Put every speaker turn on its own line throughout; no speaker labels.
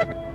you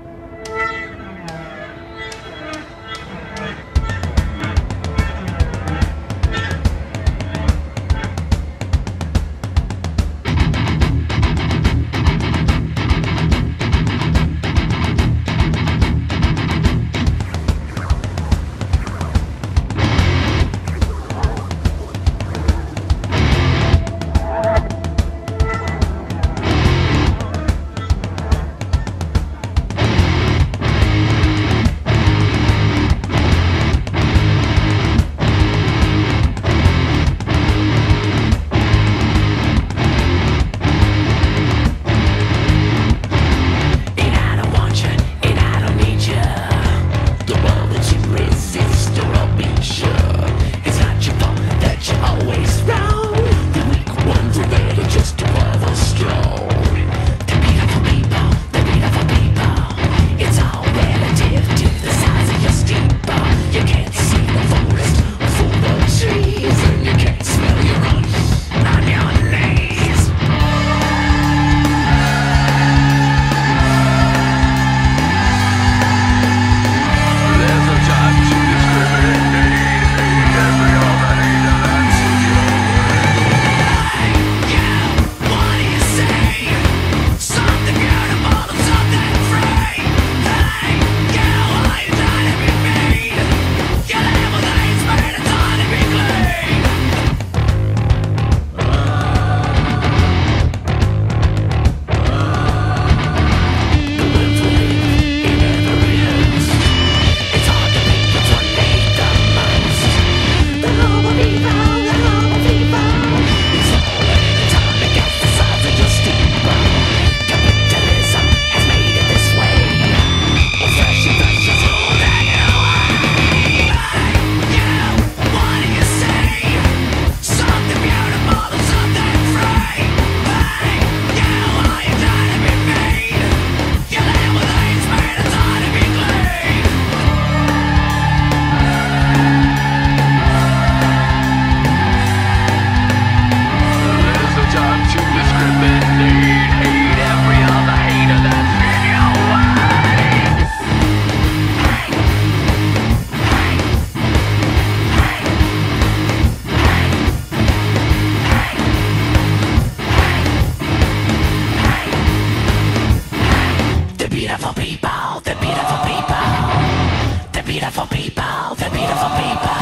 people, the beautiful people, the beautiful people,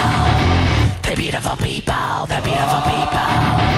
the beautiful people, the beautiful people.